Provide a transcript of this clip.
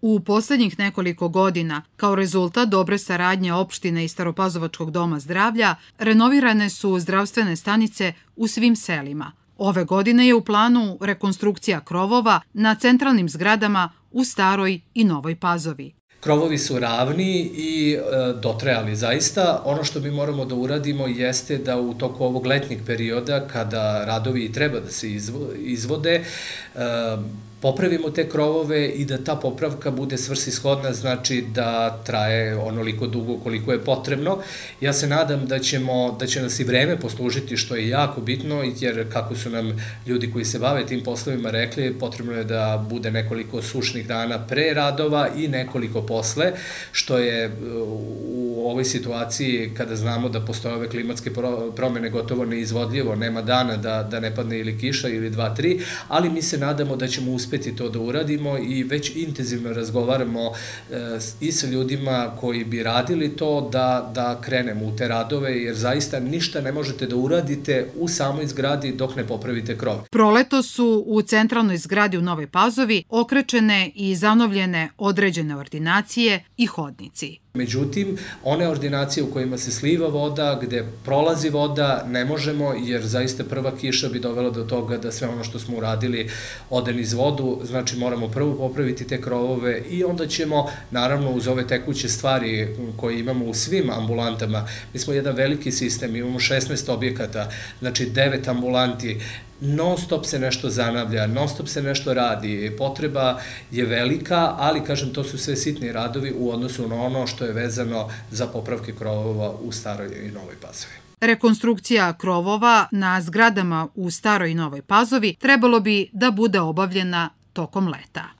U poslednjih nekoliko godina, kao rezultat dobre saradnje opštine i Staropazovačkog doma zdravlja, renovirane su zdravstvene stanice u svim selima. Ove godine je u planu rekonstrukcija krovova na centralnim zgradama u Staroj i Novoj Pazovi. Krovovi su ravni i e, dotrajali zaista. Ono što mi moramo da uradimo jeste da u toku ovog letnjeg perioda, kada radovi treba da se izvode, e, popravimo te krovove i da ta popravka bude svrsishodna, znači da traje onoliko dugo koliko je potrebno. Ja se nadam da, ćemo, da će nas i vreme poslužiti, što je jako bitno, jer kako su nam ljudi koji se bave tim poslovima rekli, potrebno je da bude nekoliko sušnih dana pre radova i nekoliko posle, što je ovoj situaciji kada znamo da postoje ove klimatske promene gotovo neizvodljivo, nema dana da, da ne padne ili kiša ili dva, tri, ali mi se nadamo da ćemo uspeti to da uradimo i već intenzivno razgovaramo e, i sa ljudima koji bi radili to da, da krenemo u te radove, jer zaista ništa ne možete da uradite u samoj zgradi dok ne popravite krov. Proleto su u centralnoj zgradi u Novoj Pazovi okrečene i zanovljene određene ordinacije i hodnici. Međutim, one ordinacije u kojima se sliva voda, gde prolazi voda, ne možemo, jer zaista prva kiša bi dovela do toga da sve ono što smo uradili ode niz vodu, znači moramo prvo popraviti te krovove i onda ćemo, naravno, uz ove tekuće stvari koje imamo u svim ambulantama, mi smo jedan veliki sistem, imamo 16 objekata, znači 9 ambulanti, non stop se nešto zanavlja, non stop se nešto radi, potreba je velika, ali kažem to su sve sitni radovi u odnosu na ono što je vezano za popravke krovova u Staroj i Novoj Pazovi. Rekonstrukcija krovova na zgradama u Staroj i Novoj Pazovi trebalo bi da bude obavljena tokom leta.